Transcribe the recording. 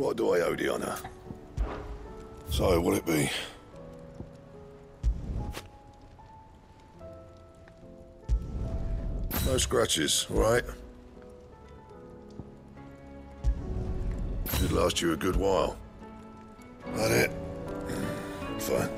What do I owe the honour? So, will it be? No scratches, right? Should last you a good while. That it? Fine.